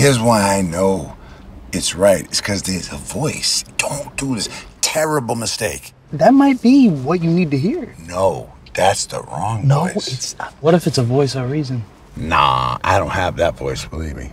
Here's why I know it's right. It's because there's a voice. Don't do this terrible mistake. That might be what you need to hear. No, that's the wrong No, voice. it's not. What if it's a voice of reason? Nah, I don't have that voice, believe me.